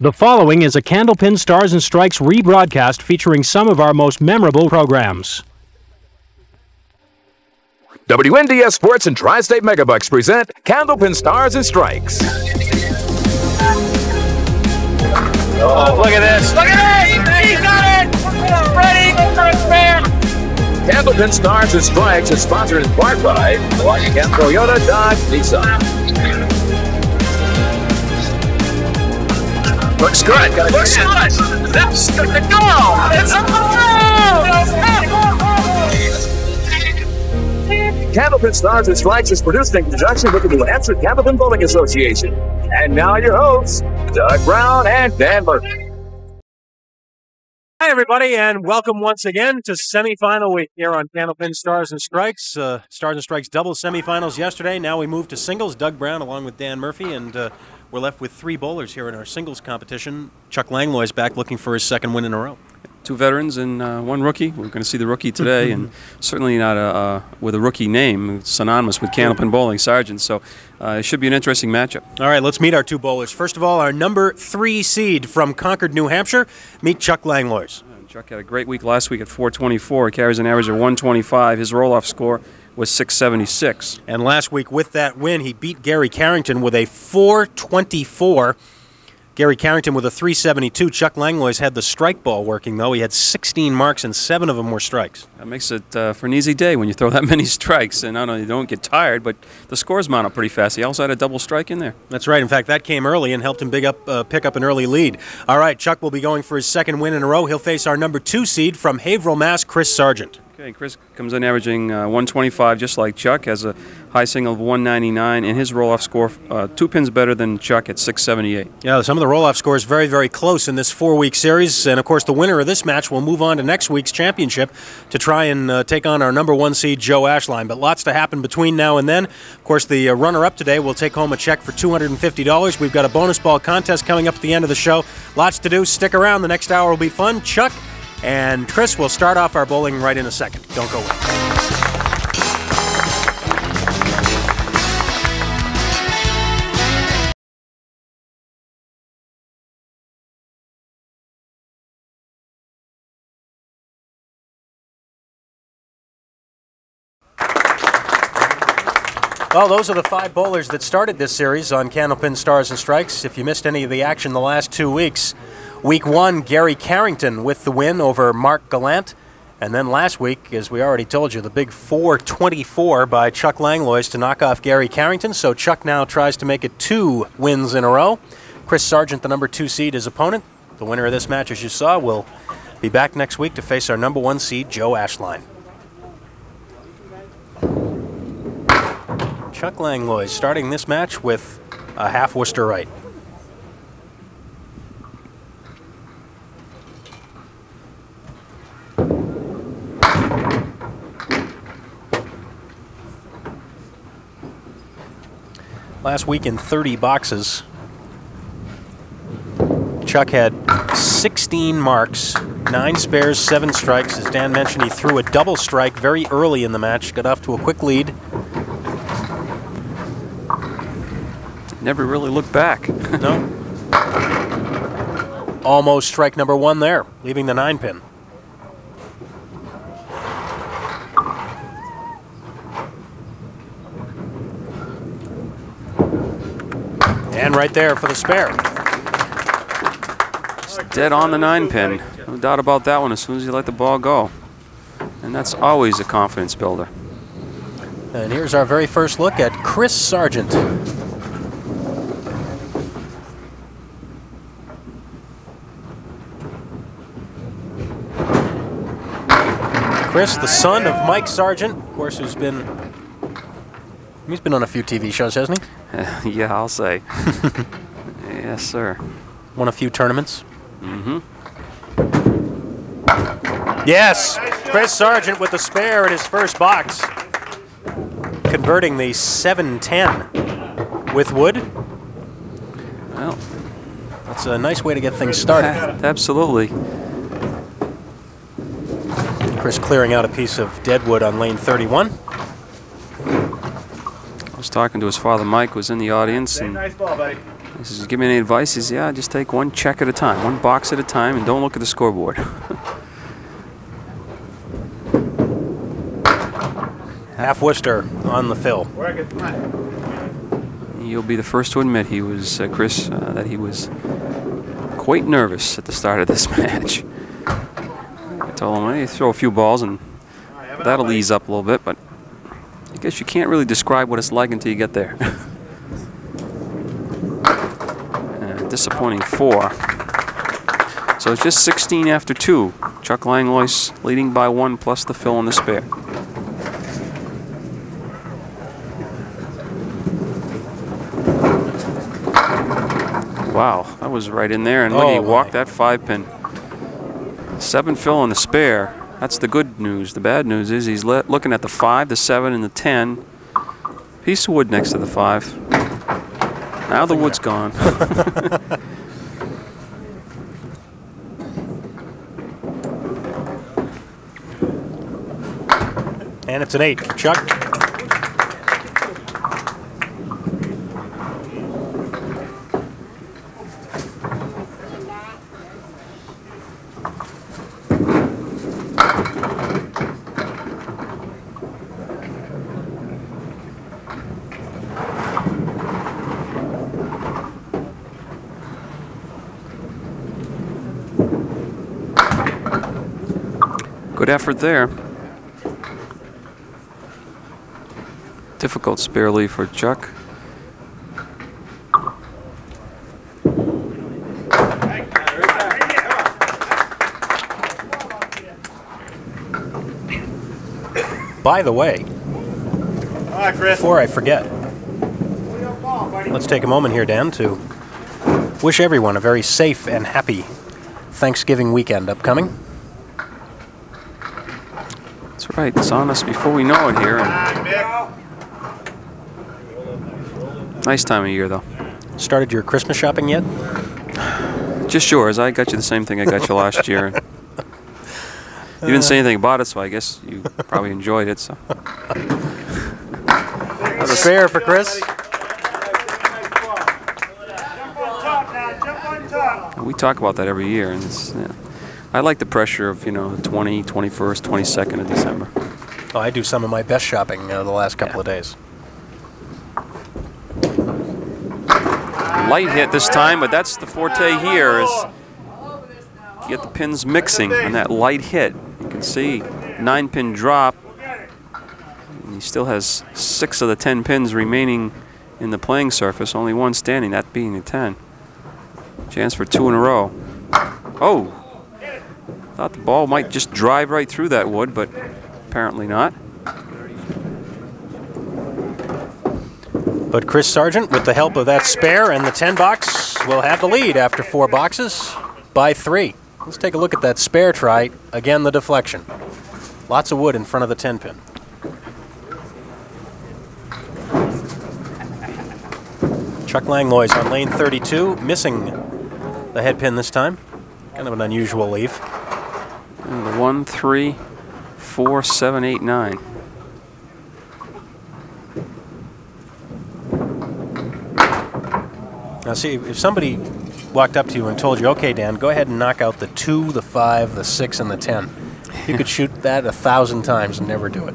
The following is a Candlepin Stars and Strikes rebroadcast featuring some of our most memorable programs. WNDS Sports and Tri State Megabucks present Candlepin Stars and Strikes. Oh, look at this. Look at this. He got it. Ready for a spare. Candlepin Stars and Strikes is sponsored in part by Kent Toyota Dodge Nissan. Looks good. Looks good. That's good to go. It's a Candlepin Stars and Strikes is produced in conjunction with the New Hampshire Candlepin Bowling Association. And now your hosts, Doug Brown and Dan Murphy. Hi, everybody, and welcome once again to semifinal week here on Candlepin Stars and Strikes. Uh, Stars and Strikes double semifinals yesterday. Now we move to singles. Doug Brown along with Dan Murphy, and uh, we're left with three bowlers here in our singles competition. Chuck Langlois back looking for his second win in a row. Two veterans and uh, one rookie. We're going to see the rookie today, and certainly not a, uh, with a rookie name, synonymous with Candlepin Bowling Sargent. So uh, it should be an interesting matchup. All right, let's meet our two bowlers. First of all, our number three seed from Concord, New Hampshire. Meet Chuck Langlois. Chuck had a great week last week at 424. He carries an average of 125. His roll-off score was 676. And last week, with that win, he beat Gary Carrington with a 424. Gary Carrington with a 372. Chuck Langlois had the strike ball working, though. He had 16 marks, and seven of them were strikes. That makes it uh, for an easy day when you throw that many strikes. And not only you don't get tired, but the scores mount up pretty fast. He also had a double strike in there. That's right. In fact, that came early and helped him big up, uh, pick up an early lead. All right, Chuck will be going for his second win in a row. He'll face our number two seed from Haverhill, Mass, Chris Sargent. Okay, Chris comes in averaging uh, 125, just like Chuck, has a high single of 199, and his roll-off score uh, two pins better than Chuck at 678. Yeah, some of the roll-off scores very, very close in this four-week series, and of course, the winner of this match will move on to next week's championship to try and uh, take on our number one seed, Joe Ashline. But lots to happen between now and then. Of course, the uh, runner-up today will take home a check for $250. We've got a bonus ball contest coming up at the end of the show. Lots to do. Stick around. The next hour will be fun. Chuck. And Chris will start off our bowling right in a second. Don't go away. Well, those are the five bowlers that started this series on Candlepin Stars and Strikes. If you missed any of the action the last two weeks, week one, Gary Carrington with the win over Mark Gallant. And then last week, as we already told you, the big 424 by Chuck Langlois to knock off Gary Carrington. So Chuck now tries to make it two wins in a row. Chris Sargent, the number two seed, his opponent. The winner of this match, as you saw, will be back next week to face our number one seed, Joe Ashline. Chuck Langlois starting this match with a half Worcester right. Last week in 30 boxes, Chuck had 16 marks, nine spares, seven strikes. As Dan mentioned, he threw a double strike very early in the match, got off to a quick lead. Never really looked back. No. Almost strike number one there, leaving the nine pin. And right there for the spare. Dead on the nine pin. No doubt about that one as soon as you let the ball go. And that's always a confidence builder. And here's our very first look at Chris Sargent. Chris, the son of Mike Sargent, of course, who's been he's been on a few TV shows, hasn't he? yeah, I'll say. yes, sir. Won a few tournaments. Mm-hmm. Yes, Chris Sargent with the spare in his first box, converting the 710 with wood. Well, That's a nice way to get things started. absolutely. Chris clearing out a piece of dead wood on lane 31. I was talking to his father, Mike, was in the audience, and nice ball, buddy. he says, "Give me any advice?" He says, "Yeah, just take one check at a time, one box at a time, and don't look at the scoreboard." Half Worcester on the fill. Work it. Come on. He'll be the first to admit he was, uh, Chris, uh, that he was quite nervous at the start of this match. I told him, hey, throw a few balls and All right, have it that'll ease up a little bit, but I guess you can't really describe what it's like until you get there. uh, disappointing four. So it's just 16 after two. Chuck Langlois leading by one plus the fill and the spare. Wow, that was right in there, and look, Oh, he walked that five pin. Seven fill and the spare. That's the good news. The bad news is he's looking at the five, the seven, and the ten. Piece of wood next to the five. Now the wood's gone. And it's an eight Chuck. Good effort there. Difficult spare leave for Chuck. By the way, All right, Chris. before I forget, let's take a moment here, Dan, to wish everyone a very safe and happy Thanksgiving weekend upcoming. That's right. It's on us before we know it here. Nice time of year, though. Started your Christmas shopping yet? Just yours. I got you the same thing I got you last year. You didn't say anything about it, so I guess you probably enjoyed it. So Spare for Chris. Jump on top now. Jump on top. we talk about that every year, and it's, yeah. I like the pressure of you know 20, 21st, 22nd of December. Oh, I do some of my best shopping uh, the last couple of days. Light hit this time, but that's the forte here is get the pins mixing on that light hit. You can see nine pin drop. And he still has six of the ten pins remaining in the playing surface, only one standing, that being the 10. Chance for two in a row. Oh! Thought the ball might just drive right through that wood, but apparently not. But Chris Sargent, with the help of that spare and the 10 box, will have the lead after four boxes by three. Let's take a look at that spare try. Again, the deflection. Lots of wood in front of the 10 pin. Chuck Langlois on lane 32, missing the head pin this time. Kind of an unusual leave. And one, three, four, seven, eight, nine. Now, see, if somebody walked up to you and told you, okay, Dan, go ahead and knock out the two, the five, the six, and the 10, you could shoot that a thousand times and never do it.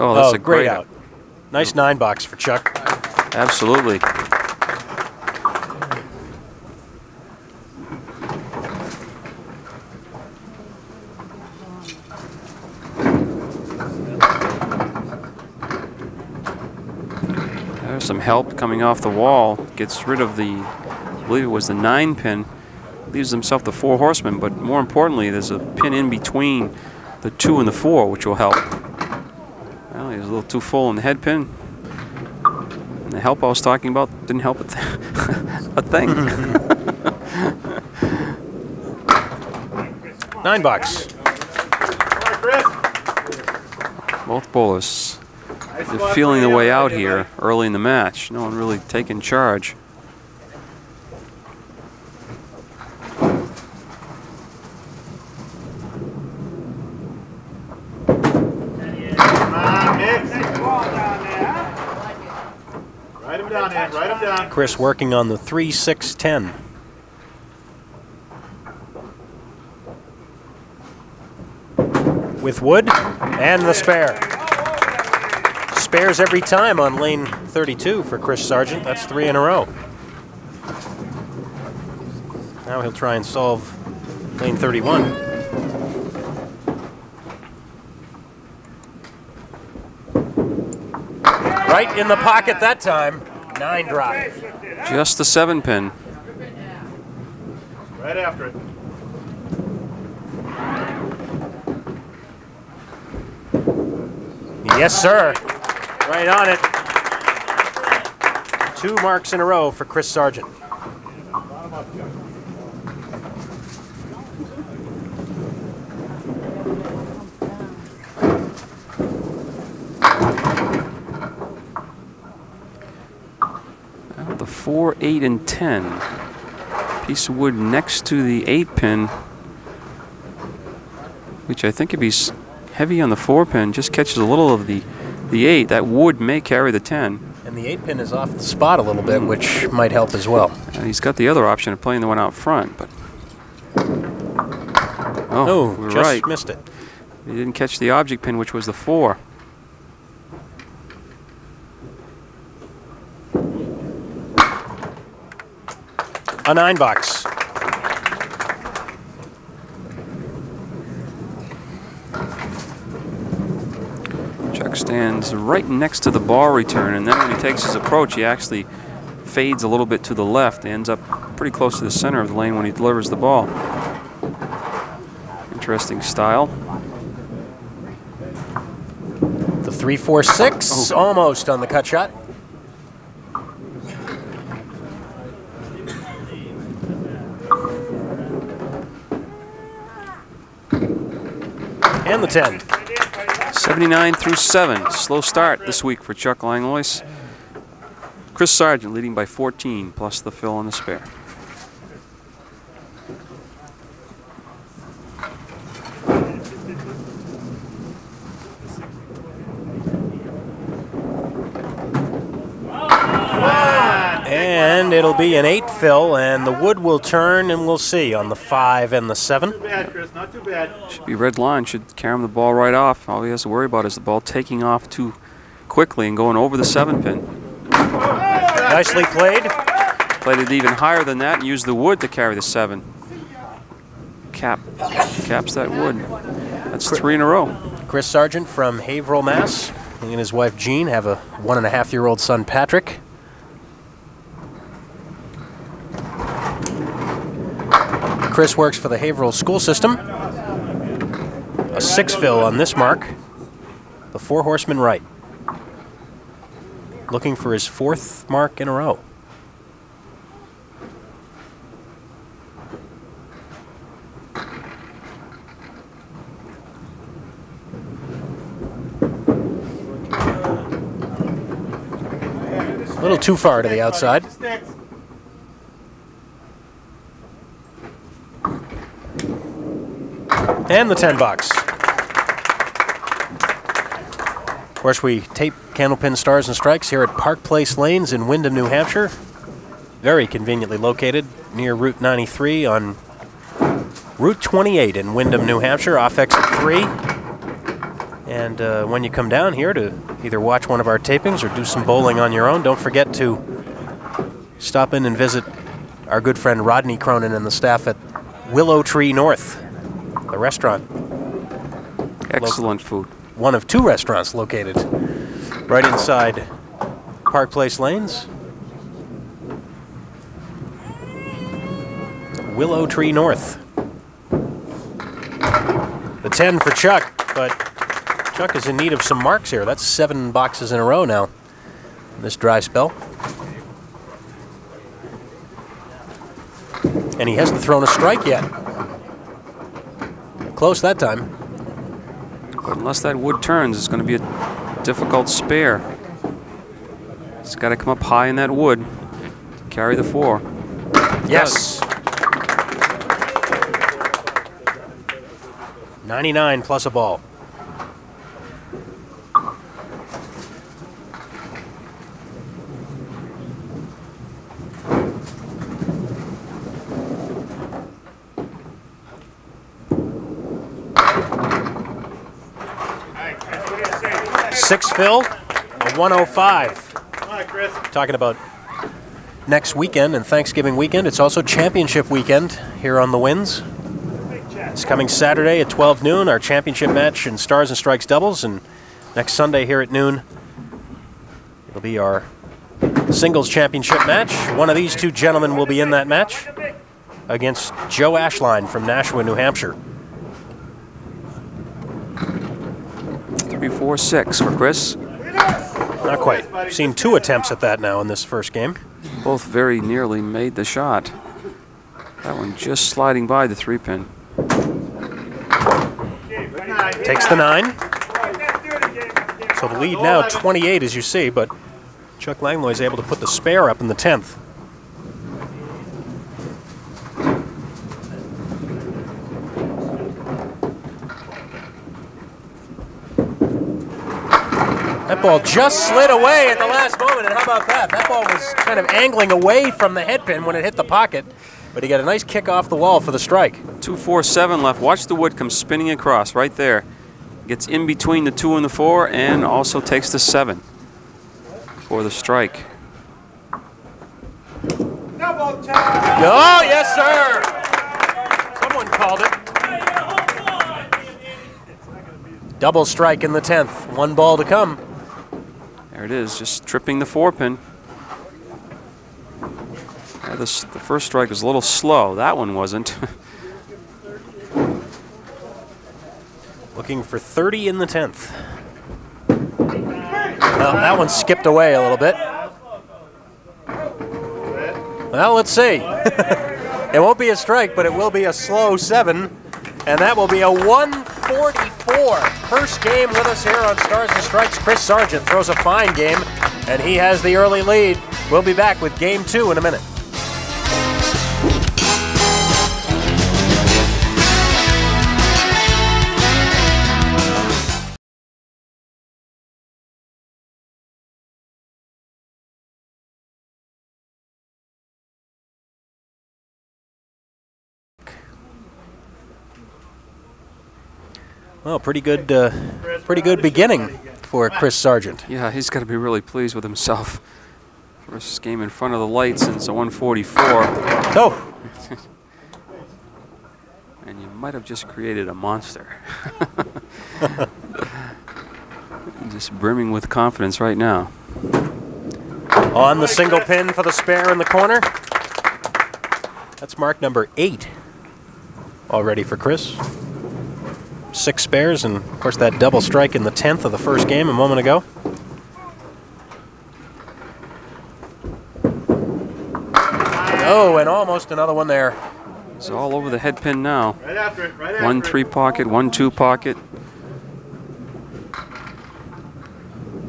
Oh, that's oh, a great, out. Nice nine box for Chuck. Absolutely. Some help coming off the wall. Gets rid of the, I believe it was the nine pin. Leaves himself the four horsemen, but more importantly, there's a pin in between the two and the four, which will help. Well, he was a little too full in the head pin. And the help I was talking about didn't help a, th- a thing. Nine bucks. All right, Chris. Both bowlers Nice they're feeling the way out here early in the match. No one really taking charge. Chris working on the 3 6 10. With Wood and the spare. Spares every time on lane 32 for Chris Sargent. That's three in a row. Now he'll try and solve lane 31. Right in the pocket that time. Nine drop. Just the seven pin. Right after it. Yes, sir. Right on it. Two marks in a row for Chris Sargent. The four, eight, and ten. Piece of wood next to the eight pin, which I think if he's heavy on the four pin, just catches a little of the the eight. That wood may carry the ten. And the eight pin is off the spot a little bit, which might help as well. And he's got the other option of playing the one out front, but. Oh, Oh, we're just right. missed it. He didn't catch the object pin, which was the four. A nine box. Stands right next to the ball return, and then when he takes his approach, he actually fades a little bit to the left. ends up pretty close to the center of the lane when he delivers the ball. Interesting style. The three, four, six, oh. almost on the cut shot. And the 10. 79 through 7. Slow start this week for Chuck Langlois. Chris Sargent leading by 14, plus the fill and the spare. And it'll be an eight fill, and the wood will turn, and we'll see on the five and the seven. Not too bad, Chris. Not too bad. Should be red line, should carry him the ball right off. All he has to worry about is the ball taking off too quickly and going over the seven pin. Nicely played. Played it even higher than that and used the wood to carry the seven. Cap, caps that wood. That's three in a row. Chris Sargent from Haverhill, Mass. He and his wife Jean have a one and a half year old son, Patrick. Chris works for the Haverhill school system. A six fill on this mark. The four horseman right. Looking for his fourth mark in a row. A little too far to the outside. And the 10 bucks. Of course, we tape Candlepin Stars and Strikes here at Park Place Lanes in Windham, New Hampshire. Very conveniently located near Route 93 on Route 28 in Windham, New Hampshire, off exit 3. And uh, when you come down here to either watch one of our tapings or do some bowling on your own, don't forget to stop in and visit our good friend Rodney Cronin and the staff at Willow Tree North, the restaurant. Excellent food. One of two restaurants located right inside Park Place Lanes. Willow Tree North. The 10 for Chuck, but Chuck is in need of some marks here. That's seven boxes in a row now this dry spell. And he hasn't thrown a strike yet. Close that time. But unless that wood turns, it's going to be a difficult spare. It's got to come up high in that wood to carry the four. Yes. 99 plus a ball. Six fill, a 105. Come on, Chris. Talking about next weekend and Thanksgiving weekend. It's also championship weekend here on the Winds. It's coming Saturday at 12 noon, our championship match in Stars and Strikes doubles, and next Sunday here at noon, it'll be our singles championship match. One of these two gentlemen will be in that match against Joe Ashline from Nashua, New Hampshire. Four, six for Chris. Not quite. Seen two attempts at that now in this first game. Both very nearly made the shot. That one just sliding by the three pin. Takes the nine. So the lead now 28 as you see, but Chuck Langlois is able to put the spare up in the 10th. Ball just slid away at the last moment, and how about that? That ball was kind of angling away from the headpin when it hit the pocket, but he got a nice kick off the wall for the strike. Two, four, seven left. Watch the wood come spinning across right there. Gets in between the two and the four and also takes the seven for the strike. Oh, yes, sir. Someone called it. Double strike in the 10th. One ball to come. There it is, just tripping the four pin. Yeah, this, the first strike was a little slow. That one wasn't. Looking for 30 in the 10th. Well, that one skipped away a little bit. Well, let's see. it won't be a strike, but it will be a slow seven. And that will be a 144. First game with us here on Stars and Strikes. Chris Sargent throws a fine game, and he has the early lead. We'll be back with game two in a minute. Well, pretty good, uh, pretty good beginning for Chris Sargent. yeah, he's got to be really pleased with himself. First game in front of the lights since a 144. Oh, And you might have just created a monster. just brimming with confidence right now. on the single pin for the spare in the corner. That's mark number eight already for Chris. Six spares, and of course that double strike in the 10th of the first game a moment ago. Oh, and almost another one there. It's all over the head pin now. Right after it. Right after One three pocket, one two pocket.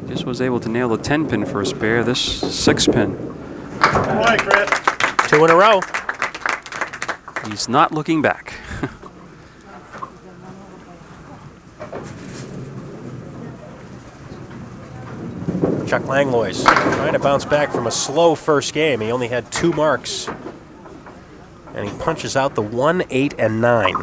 Just was able to nail the 10 pin for a spare. This six pin. Good point, Chris. Two in a row. He's not looking back. Chuck Langlois trying to bounce back from a slow first game. He only had two marks. And he punches out the 1, 8, and 9.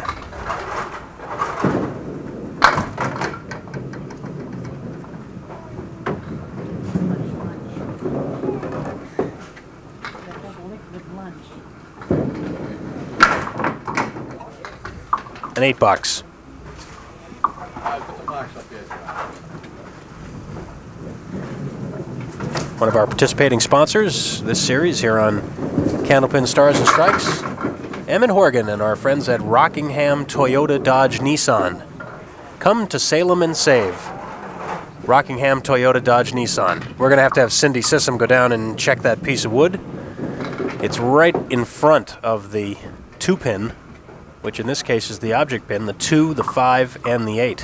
And 8 bucks. One of our participating sponsors this series here on Candlepin Stars and Strikes. Emmett Horgan and our friends at Rockingham Toyota Dodge Nissan. Come to Salem and save. Rockingham Toyota Dodge Nissan. We're going to have to have Cindy Sissom go down and check that piece of wood. It's right in front of the two pin, which in this case is the object pin, the two, the five, and the eight.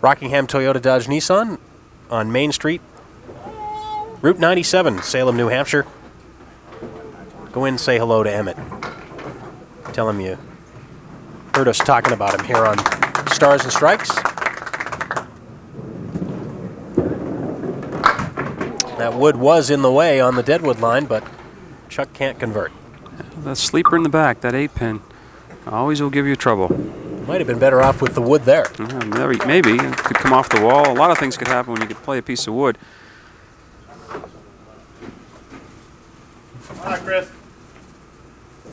Rockingham Toyota Dodge Nissan on Main Street, Route 97, Salem, New Hampshire. Go in and say hello to Emmett. Tell him you heard us talking about him here on Stars and Strikes. That wood was in the way on the deadwood line, but Chuck can't convert. That sleeper in the back, that eight pin, always will give you trouble. Might have been better off with the wood there. Yeah, maybe, maybe it could come off the wall. A lot of things could happen when you could play a piece of wood. Come on, Chris.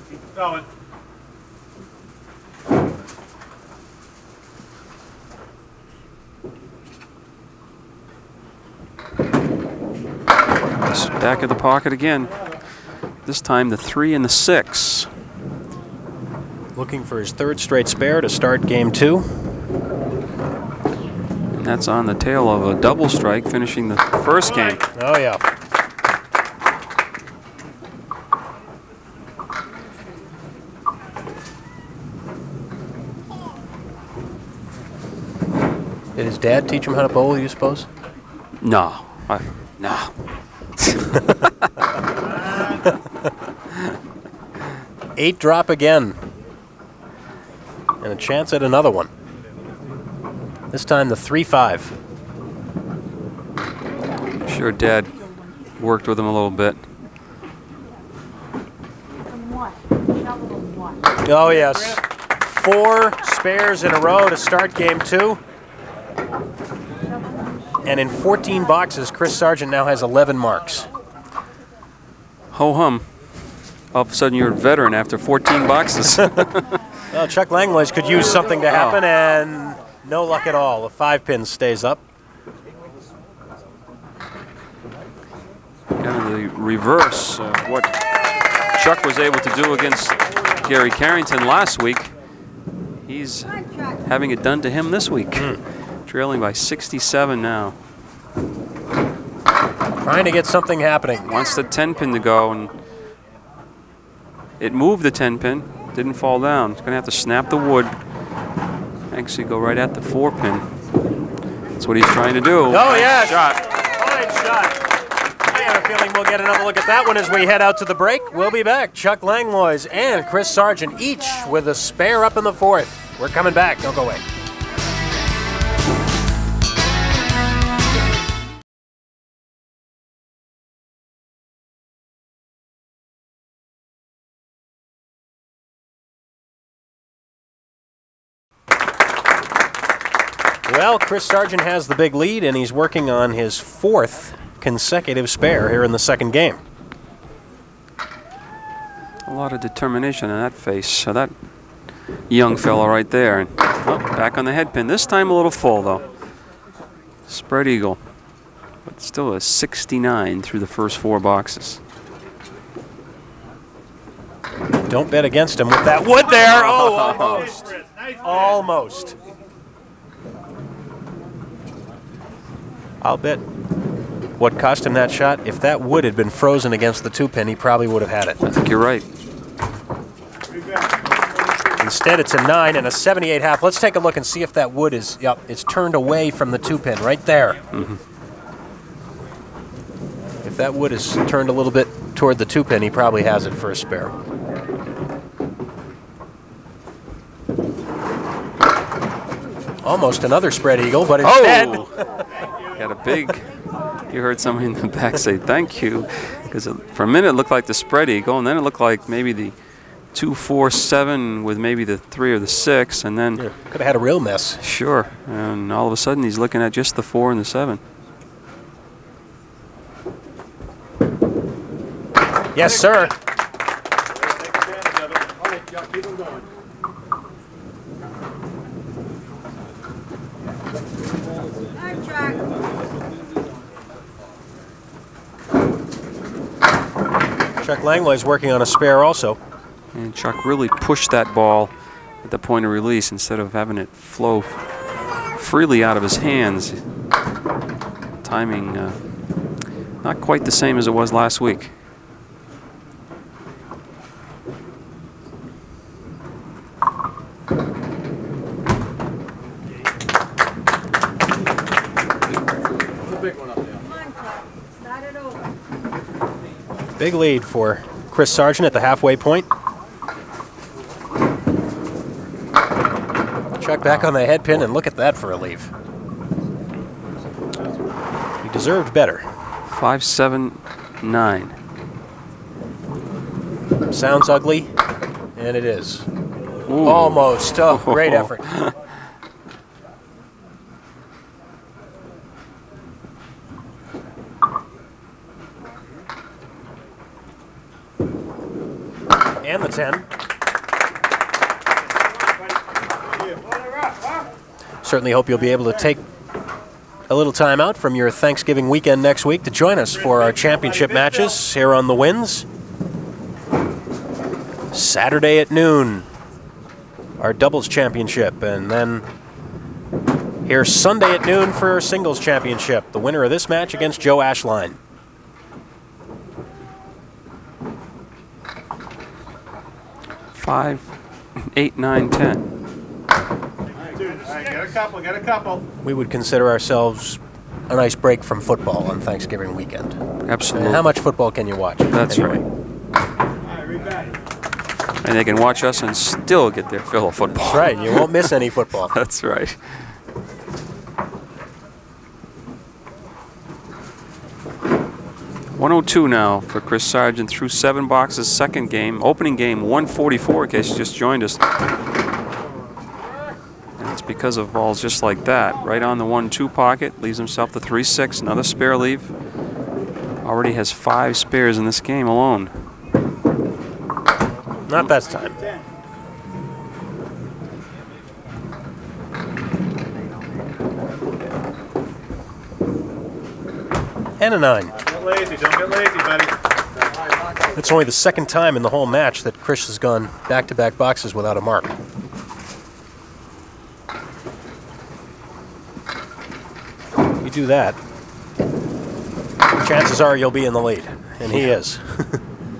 Keep going. Back of the pocket again. This time the three and the six. Looking for his third straight spare to start game two. And that's on the tail of a double strike, finishing the first game. Oh, yeah. His dad teach him how to bowl, you suppose? No, I, no. Eight drop again. And a chance at another one. This time the 3 5. Sure, Dad worked with him a little bit. Oh, yes. Four spares in a row to start game two. And in 14 boxes, Chris Sargent now has 11 marks. Ho hum. All of a sudden, you're a veteran after 14 boxes. Well, Chuck Langlois could use something to happen, oh. and no luck at all. The five pin stays up. kind of the reverse of what Chuck was able to do against Gary Carrington last week. He's having it done to him this week. Hmm. Trailing by 67 now. Trying to get something happening. Wants the 10 pin to go, and it moved the 10 pin, didn't fall down. It's going to have to snap the wood, actually go right at the 4 pin. That's what he's trying to do. Oh, yes. Shot. Fine shot. I have a feeling we'll get another look at that one as we head out to the break. We'll be back. Chuck Langlois and Chris Sargent each with a spare up in the fourth. We're coming back. Don't go away. Well, Chris Sargent has the big lead, and he's working on his fourth consecutive spare here in the second game. A lot of determination in that face. So that young fella right there. And oh, back on the head pin. This time a little full though. Spread eagle. But still a 69 through the first four boxes. Don't bet against him with that wood there. Oh, almost. Almost. I'll bet what cost him that shot, if that wood had been frozen against the two pin, he probably would have had it. I think you're right. Instead, it's a 9 and a 78 half. Let's take a look and see if that wood is, yep, it's turned away from the two pin right there. Mm-hmm. If that wood is turned a little bit toward the two pin, he probably has it for a spare. Almost another spread eagle, but oh! instead, Oh! Got a big. You heard somebody in the back say thank you, because for a minute it looked like the spread eagle, and then it looked like maybe the two, four, seven with maybe the three or the six, and then could have had a real mess. sure, and all of a sudden he's looking at just the four and the seven. Yes, sir. Take advantage of it. All right, Chuck, Langlois is working on a spare also. And Chuck really pushed that ball at the point of release instead of having it flow freely out of his hands. Timing uh, not quite the same as it was last week. The big one up there. Start it over. Big lead for Chris Sargent at the halfway point. Chuck back on the head pin, and look at that for a leave. He deserved better. Five, seven, nine. Sounds ugly, and it is. Almost. Oh, great effort. and the 10. Certainly hope you'll be able to take a little time out from your Thanksgiving weekend next week to join us for our championship matches here on the Winds. Saturday at noon, our doubles championship, and then here Sunday at noon for our singles championship. The winner of this match against Joe Ashline. Five, eight, nine, ten. Get a couple, get a couple. We would consider ourselves a nice break from football on Thanksgiving weekend. Absolutely. And how much football can you watch? That's anyway? right. And they can watch us and still get their fill of football. That's right. You won't miss any football. That's right. One hundred two now for Chris Sargent through seven boxes. Second game, opening game, 144. In case you just joined us, and because of balls just like that. Right on the one-two pocket, leaves himself the three-six. Another spare leave. Already has five spares in this game alone. Not that time. And a nine. Don't get lazy, don't get lazy, buddy. It's only the second time in the whole match that Chris has gone back-to-back boxes without a mark. You do that, chances are you'll be in the lead, and he is.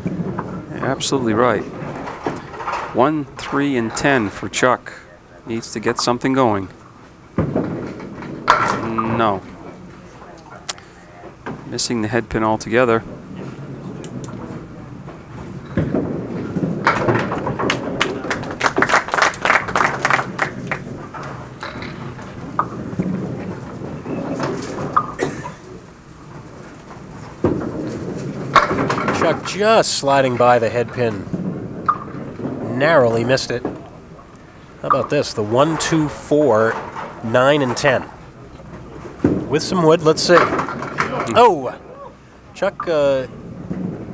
Absolutely right. One, three, and ten for Chuck. Needs to get something going. No. Missing the head pin altogether. Chuck just sliding by the head pin. Narrowly missed it. How about this? The one, two, four, nine, and ten. With some wood, let's see. Oh! Chuck uh,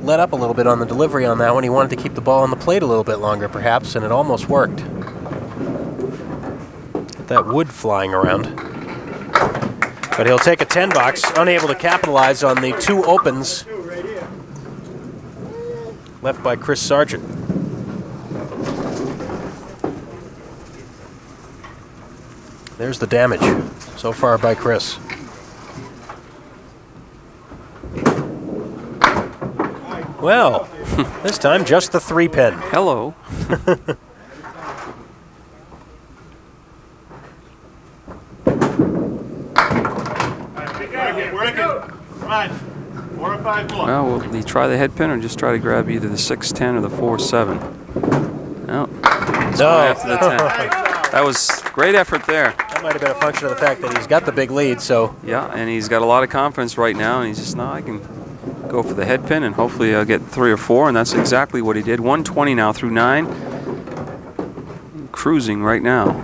let up a little bit on the delivery on that one. He wanted to keep the ball on the plate a little bit longer, perhaps, and it almost worked. Get that wood flying around. But he'll take a 10 box, unable to capitalize on the two opens left by Chris Sargent. There's the damage so far by Chris. Well, this time just the three pin. Hello. Work it, Well, will he try the head pin or just try to grab either the 6'10 or the 4'7? No. He's No. after the 10. That was great effort there. That might have been a function of the fact that he's got the big lead, so Yeah, and he's got a lot of confidence right now, and he's just, now I can go for the head pin, and hopefully I'll get three or four, and that's exactly what he did. 120 now through nine. Cruising right now.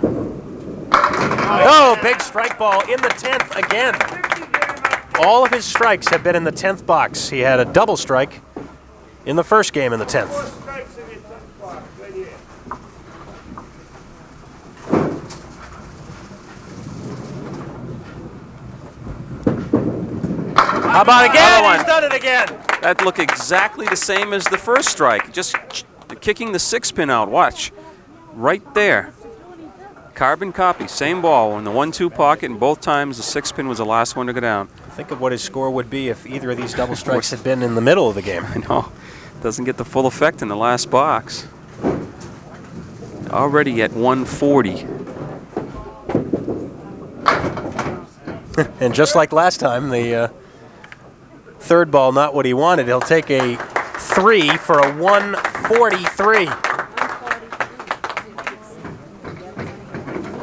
Oh, big strike ball in the 10th again. All of his strikes have been in the 10th box. He had a double strike in the first game in the 10th. How about again? Another one. He's done it again. That looked exactly the same as the first strike. Just kicking the six pin out. Watch. Right there. Carbon copy. Same ball in the one-two pocket, and both times the six pin was the last one to go down. Think of what his score would be if either of these double strikes had been in the middle of the game. I know. Doesn't get the full effect in the last box. Already at 140. And just like last time, the uh, third ball not what he wanted. He'll take a three for a 143.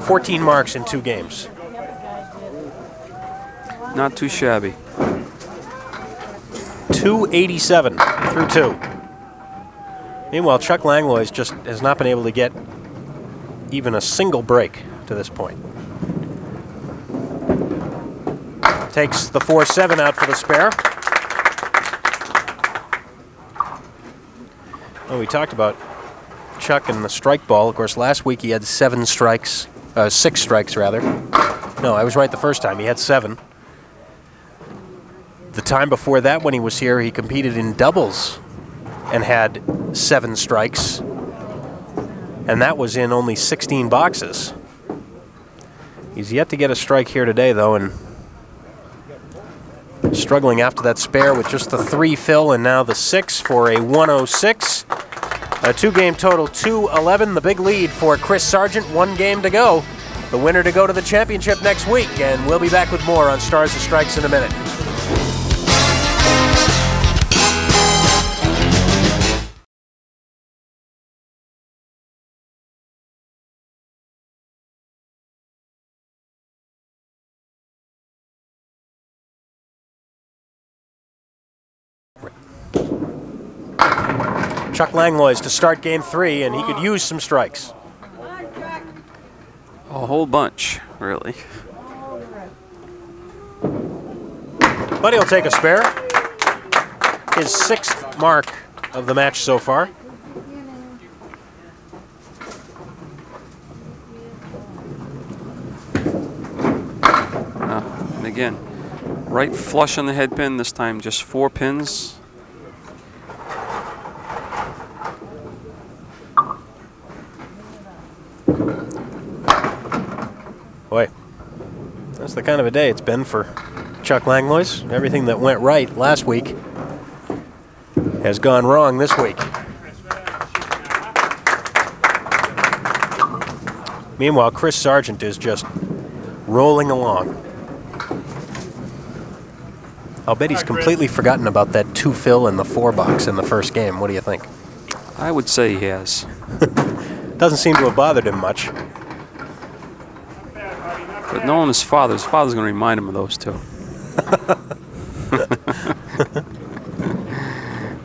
14 marks in two games. Not too shabby. 287 through two. Meanwhile, Chuck Langlois just has not been able to get even a single break to this point. Takes the 4 7 out for the spare. Well, we talked about Chuck and the strike ball. Of course, last week he had seven strikes, uh, six strikes rather. No, I was right the first time. He had seven. Time before that, when he was here, he competed in doubles and had seven strikes. And that was in only 16 boxes. He's yet to get a strike here today, though, and struggling after that spare with just the three fill and now the six for a 106. A two game total, 211. The big lead for Chris Sargent. One game to go. The winner to go to the championship next week. And we'll be back with more on Stars and Strikes in a minute. Chuck Langlois to start game three, and he could use some strikes. A whole bunch, really. But he'll take a spare. His sixth mark of the match so far. Uh, and again, right flush on the head pin, this time just four pins. Boy, that's the kind of a day it's been for Chuck Langlois. Everything that went right last week has gone wrong this week. Meanwhile, Chris Sargent is just rolling along. I'll bet he's completely forgotten about that two fill in the four box in the first game. What do you think? I would say he has. Doesn't seem to have bothered him much. But knowing his father, his father's going to remind him of those two.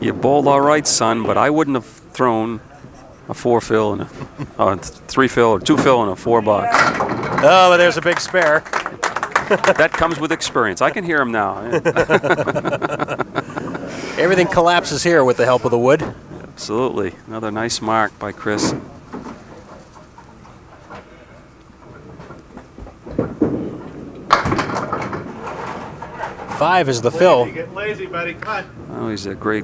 you bowled all right, son, but I wouldn't have thrown a four fill and a uh, three fill or two fill and a four box. Oh, but there's a big spare. that comes with experience. I can hear him now. Everything collapses here with the help of the wood. Absolutely. Another nice mark by Chris. Five is the fill. Get lazy, buddy. Come on. Oh, he's a great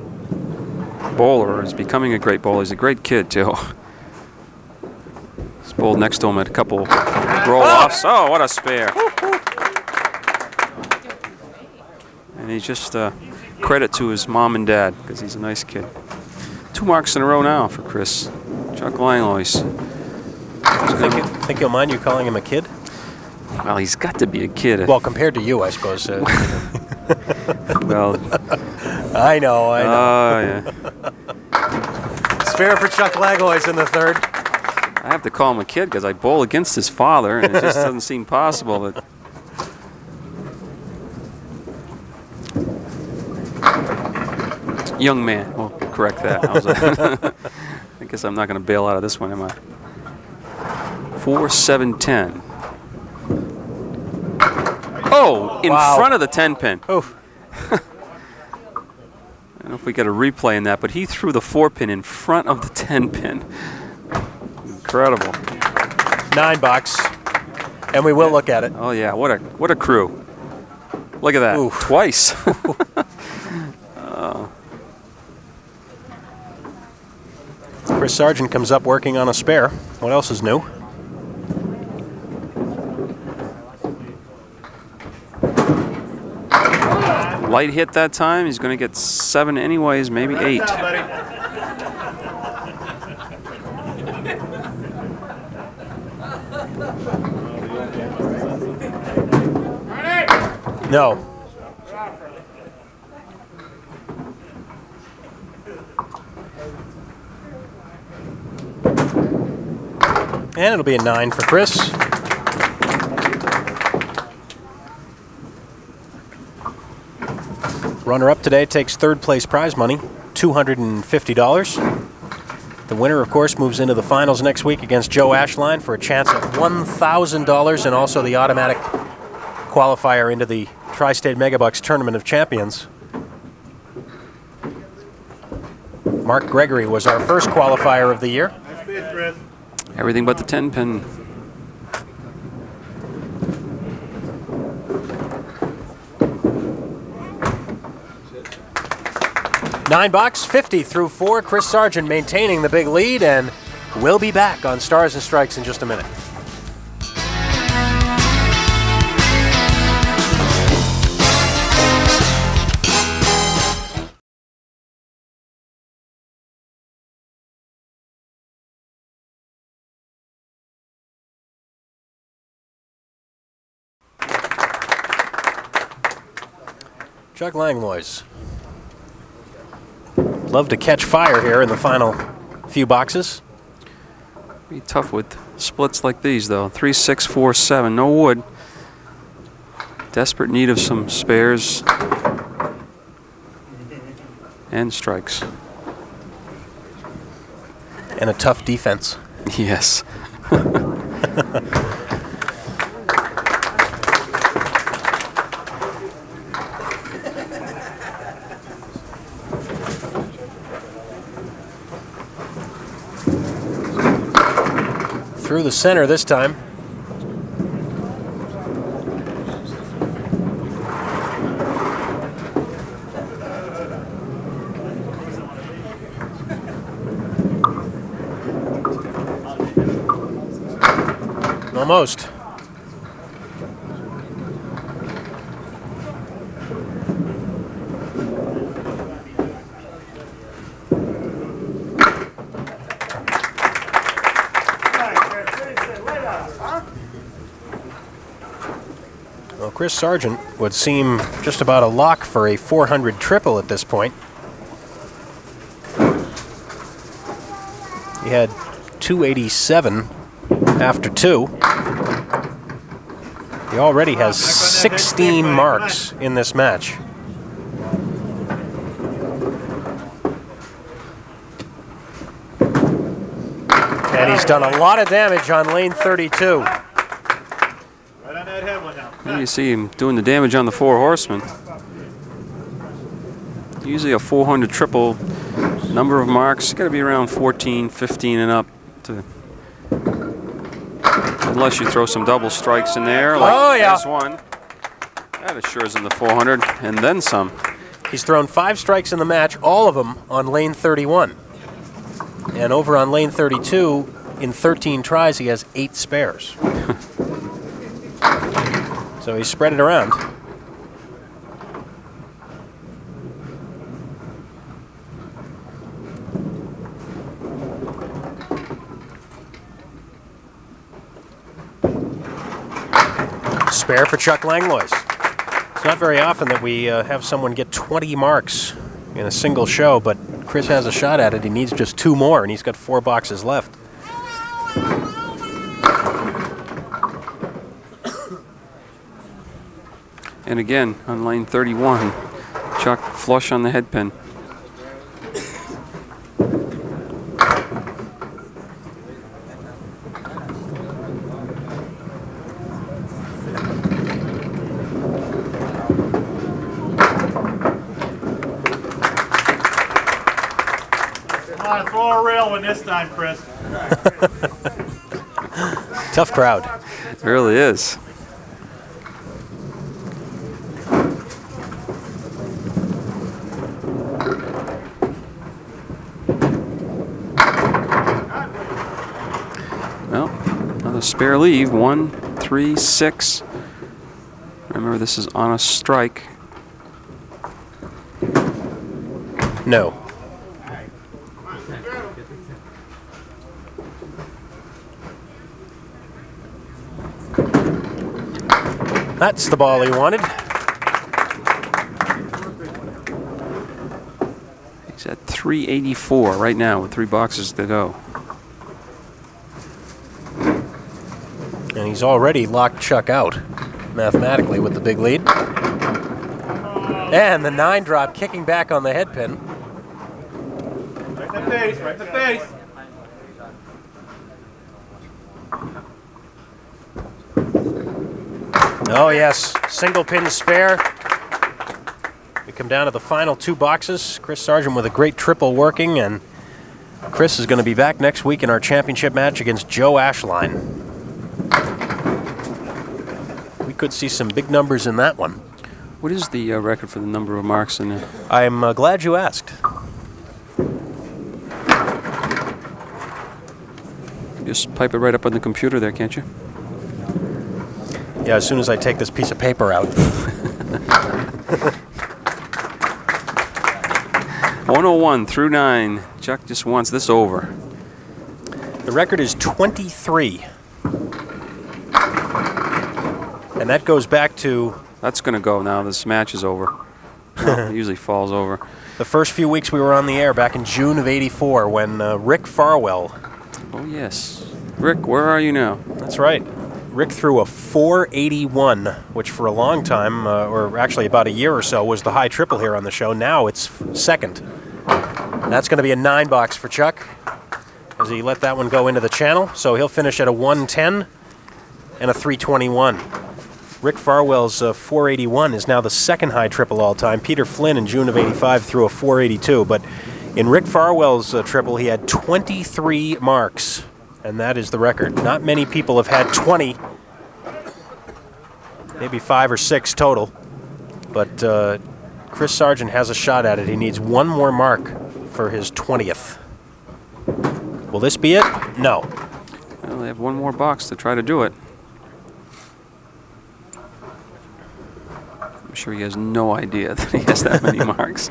bowler. He's becoming a great bowler. He's a great kid, too. He's bowled next to him at a couple roll-offs. Oh, what a spare. And he's just uh, credit to his mom and dad because he's a nice kid. Two marks in a row now for Chris. Chuck Langlois. Think, you, think you'll mind you calling him a kid? Well, he's got to be a kid. Well, compared to you, I suppose. Uh, well, I know, I know. Oh, yeah. Spare for Chuck Langlois in the third. I have to call him a kid because I bowl against his father, and it just doesn't seem possible. But young man, we'll correct that. I, was, I guess I'm not going to bail out of this one, am I? Four, seven, ten. Oh, in Wow. front of the 10 pin. Oh. I don't know if we got a replay in that, but he threw the four pin in front of the 10 pin. Incredible. Nine box. And we will look at it. Oh yeah, what a what a crew. Look at that. Oof. Twice. Uh. Chris Sargent comes up working on a spare. What else is new? Light hit that time. He's going to get seven anyways, maybe eight. Now, buddy. No. And it'll be a nine for Chris. Runner up today takes third place prize money, $250. The winner, of course, moves into the finals next week against Joe Ashline for a chance at $1,000 and also the automatic qualifier into the Tri State Megabucks Tournament of Champions. Mark Gregory was our first qualifier of the year. Everything but the 10 pin. Nine box, 50 through four. Chris Sargent maintaining the big lead, and we'll be back on Stars and Strikes in just a minute. Chuck Langlois. Love to catch fire here in the final few boxes. Be tough with splits like these, though. Three, six, four, seven. No wood. Desperate need of some spares and strikes. And a tough defense. Yes. center this time. Almost. Well, Chris Sargent would seem just about a lock for a 400 triple at this point. He had 287 after two. He already has 16 marks in this match. And he's done a lot of damage on lane 32. Right on that head one now. There you see him doing the damage on the four horsemen. Usually a 400 triple number of marks. Got to be around 14, 15 and up to. Unless you throw some double strikes in there, like Oh, yeah. this one. That assures him the 400 and then some. He's thrown five strikes in the match, all of them on lane 31. And over on lane 32, in 13 tries, he has eight spares. so he spread it around. Spare for Chuck Langlois. It's not very often that we uh, have someone get 20 marks in a single show, but Chris has a shot at it. He needs just two more, and he's got four boxes left. And again, on lane 31, Chuck flush on the head pin. Come on, throw a rail one this time, Chris. Tough crowd. It really is. Well, another spare leave. One, three, six. Remember, this is on a strike. No. That's the ball he wanted. He's at 384 right now with three boxes to go. He's already locked Chuck out mathematically with the big lead. And the nine drop kicking back on the head pin. Right the face, right the face. Oh, yes. Single pin spare. We come down to the final two boxes. Chris Sargent with a great triple working, and Chris is going to be back next week in our championship match against Joe Ashline. We could see some big numbers in that one. What is the uh, record for the number of marks in it? I'm uh, glad you asked. Just pipe it right up on the computer there, can't you? Yeah, as soon as I take this piece of paper out. 101 through 9. Chuck just wants this over. The record is 23. And that goes back to That's going to go now. This match is over. Well, it usually falls over. the first few weeks we were on the air back in June of 84 when uh, Rick Farwell, Oh, yes. Rick, where are you now? that's right, Rick threw a 481, which for a long time, uh, or actually about a year or so, was the high triple here on the show. Now it's second. That's going to be a nine box for Chuck as he let that one go into the channel. So he'll finish at a 110 and a 321. Rick Farwell's uh, 481 is now the second high triple all time. Peter Flynn in June of 85 threw a 482, but in Rick Farwell's uh, triple, he had 23 marks, and that is the record. Not many people have had 20, maybe five or six total, but uh, Chris Sargent has a shot at it. He needs one more mark for his 20th. Will this be it? No. Well, they have one more box to try to do it. I'm sure he has no idea that he has that many marks.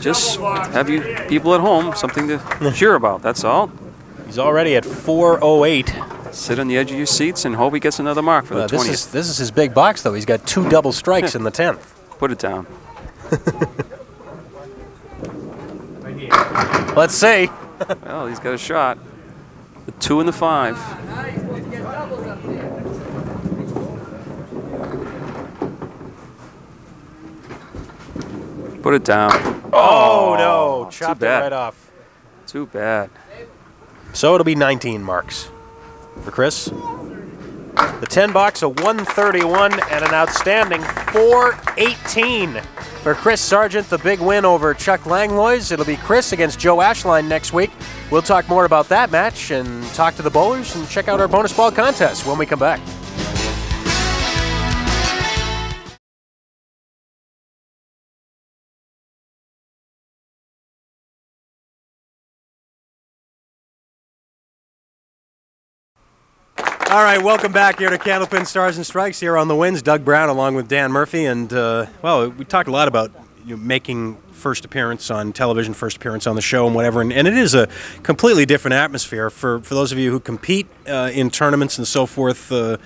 Just have you people at home something to cheer about. That's all. He's already at 408. Sit on the edge of your seats and hope he gets another mark for the Uh, this 20th. is this is his big box though. He's got two double strikes in the 10th. Put it down. Let's see. Well, he's got a shot. The two and the five. Put it down. Oh, no, too chopped it right off. Too bad. So it'll be 19 marks for Chris. The 10 box, a 131 and an outstanding 418 for Chris Sargent. The big win over Chuck Langlois. It'll be Chris against Joe Ashline next week. We'll talk more about that match and talk to the bowlers and check out our bonus ball contest when we come back. All right, welcome back here to Candlepin Stars and Strikes here on the Winds. Doug Brown along with Dan Murphy. And, uh, well, we talked a lot about you know, making first appearance on television, first appearance on the show, and whatever. And, and it is a completely different atmosphere for, for those of you who compete uh, in tournaments and so forth. Uh,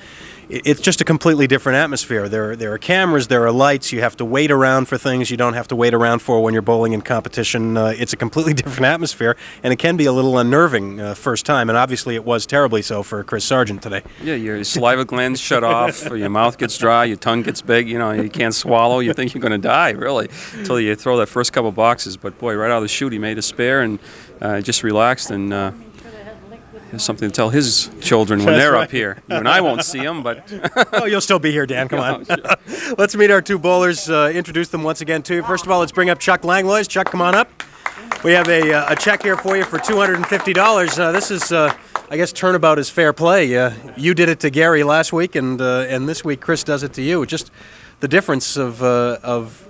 it's just a completely different atmosphere. There, there are cameras, there are lights. You have to wait around for things you don't have to wait around for when you're bowling in competition. Uh, it's a completely different atmosphere, and it can be a little unnerving uh, first time. And obviously, it was terribly so for Chris Sargent today. Yeah, your saliva glands shut off, your mouth gets dry, your tongue gets big. You know, you can't swallow. You think you're going to die, really, until you throw that first couple boxes. But boy, right out of the chute, he made a spare and uh, just relaxed and. Something to tell his children when That's they're right. up here. You and I won't see them, but oh, you'll still be here, Dan. Come on. Yeah, let's meet our two bowlers. Uh, introduce them once again to you. First of all, let's bring up Chuck Langlois. Chuck, come on up. We have a, uh, a check here for you for $250. Uh, this is, uh, I guess, turnabout is fair play. Uh, you did it to Gary last week, and uh, and this week Chris does it to you. Just the difference of uh, of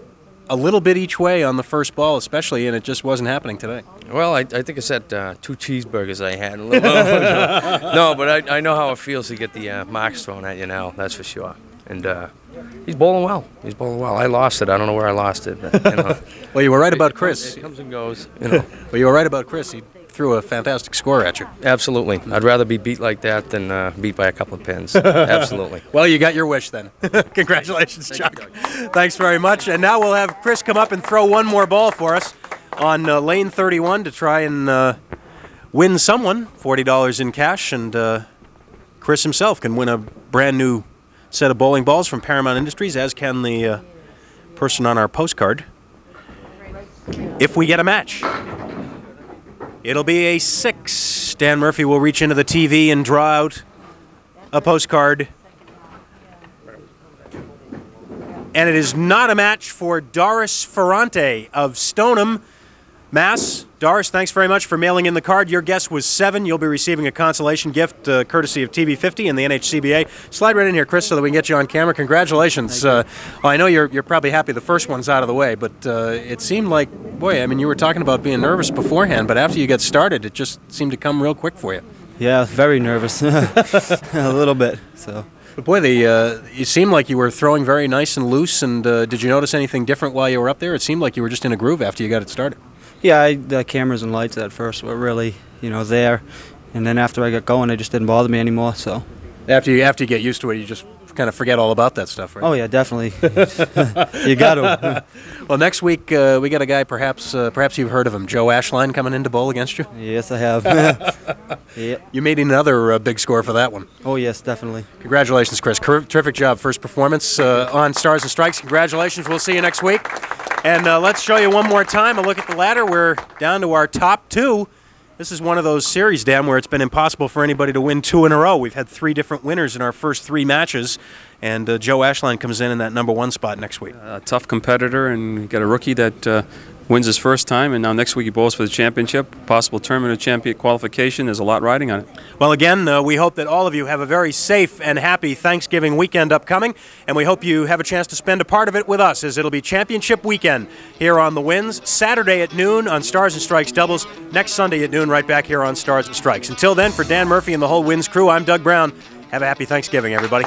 a little bit each way on the first ball, especially, and it just wasn't happening today. Well, I, I think I said uh, two cheeseburgers I had. A little no, but I, I know how it feels to get the uh, marks thrown at you now. That's for sure. And uh, he's bowling well. He's bowling well. I lost it. I don't know where I lost it. But, you know, Well, you were right about Chris. It comes and goes. You know, Well, you were right about Chris. He threw a fantastic score at you. absolutely. I'd rather be beat like that than uh, beat by a couple of pins. absolutely. Well, you got your wish then. Congratulations, Chuck. Thanks very much. And now we'll have Chris come up and throw one more ball for us on uh, lane 31 to try and uh, win someone $40 in cash. And uh, Chris himself can win a brand new set of bowling balls from Paramount Industries, as can the uh, person on our postcard, if we get a match. It'll be a six. Dan Murphy will reach into the TV and draw out a postcard. And it is not a match for Doris Ferrante of Stoneham, Mass. Doris, thanks very much for mailing in the card. Your guess was seven. You'll be receiving a consolation gift uh, courtesy of TV50 and the NHCBA. Slide right in here, Chris, so that we can get you on camera. Congratulations. Uh, well, I know you're, you're probably happy the first one's out of the way, but uh, it seemed like, boy, I mean, you were talking about being nervous beforehand, but after you got started, it just seemed to come real quick for you. Yeah, very nervous. a little bit. So. But boy, the uh, you seemed like you were throwing very nice and loose. And uh, did you notice anything different while you were up there? It seemed like you were just in a groove after you got it started. Yeah, I, the cameras and lights at first were really, you know, there, and then after I got going, it just didn't bother me anymore. So. After you after you get used to it, you just kind of forget all about that stuff, right? Oh yeah, definitely. you got to. well, next week uh, we got a guy. Perhaps uh, perhaps you've heard of him, Joe Ashline, coming in to bowl against you. Yes, I have. yep. You made another uh, big score for that one. Oh yes, definitely. Congratulations, Chris. Cur- terrific job. First performance uh, on Stars and Strikes. Congratulations. We'll see you next week. And uh, let's show you one more time a look at the ladder. We're down to our top two. This is one of those series, Dan, where it's been impossible for anybody to win two in a row. We've had three different winners in our first three matches, and uh, Joe Ashline comes in in that number one spot next week. A tough competitor, and got a rookie that uh, wins his first time, and now next week he bowls for the championship, possible tournament of champion qualification. There's a lot riding on it. Well, again, uh, we hope that all of you have a very safe and happy Thanksgiving weekend upcoming, and we hope you have a chance to spend a part of it with us, as it'll be championship weekend here on the Winds. Saturday at noon on Stars and Strikes doubles. Next Sunday at noon, right back here on Stars and Strikes. Until then, for Dan Murphy and the whole Winds crew, I'm Doug Brown. Have a happy Thanksgiving, everybody.